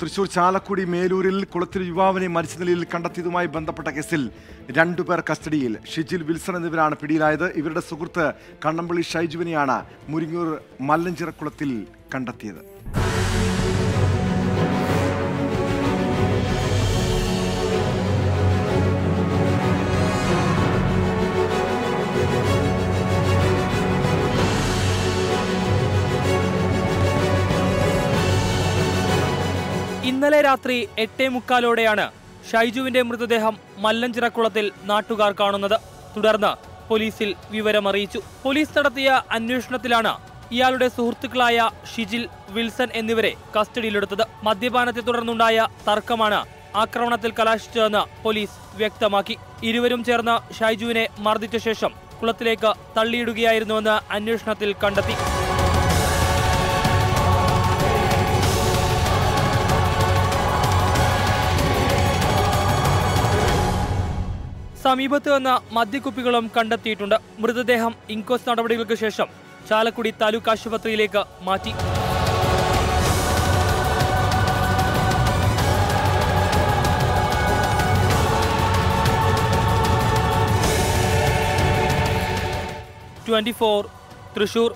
തൃശൂർ ചാലക്കുടി മേലൂരിൽ കുളത്തിൽ യുവാവിനെ മരിച്ച നിലയിൽ കണ്ടെത്തിയതുമായി ബന്ധപ്പെട്ട കേസിൽ രണ്ടുപേർ കസ്റ്റഡിയിൽ. ഷിജിൽ വിൽസൺ എന്നിവരാണ് പിടിയിലായത്. ഇവരുടെ സുഹൃത്ത് കണ്ണമ്പള്ളി ഷൈജുവിനെയാണ് മുരിങ്ങൂർ മല്ലഞ്ചിറക്കുളത്തിൽ കണ്ടെത്തിയത്. ഇന്നലെ രാത്രി എട്ടേ മുക്കാലോടെയാണ് ഷൈജുവിന്റെ മൃതദേഹം മല്ലഞ്ചിറക്കുളത്തിൽ നാട്ടുകാർ കാണുന്നത്. തുടർന്ന് പോലീസിൽ വിവരമറിയിച്ചു. പോലീസ് നടത്തിയ അന്വേഷണത്തിലാണ് ഇയാളുടെ സുഹൃത്തുക്കളായ ഷിജിൽ വിൽസൺ എന്നിവരെ കസ്റ്റഡിയിലെടുത്തത്. മദ്യപാനത്തെ തുടർന്നുണ്ടായ തർക്കമാണ് ആക്രമണത്തിൽ കലാശിച്ചതെന്ന് പോലീസ് വ്യക്തമാക്കി. ഇരുവരും ചേർന്ന് ഷൈജുവിനെ മർദ്ദിച്ച ശേഷം കുളത്തിലേക്ക് തള്ളിയിടുകയായിരുന്നുവെന്ന് അന്വേഷണത്തിൽ കണ്ടെത്തി. സമീപത്ത് നിന്ന് മദ്യക്കുപ്പികളും കണ്ടെത്തിയിട്ടുണ്ട്. മൃതദേഹം ഇൻക്വസ്റ്റ് നടപടികൾക്ക് ശേഷം ചാലക്കുടി താലൂക്ക് ആശുപത്രിയിലേക്ക് മാറ്റി. Twenty four Thrissur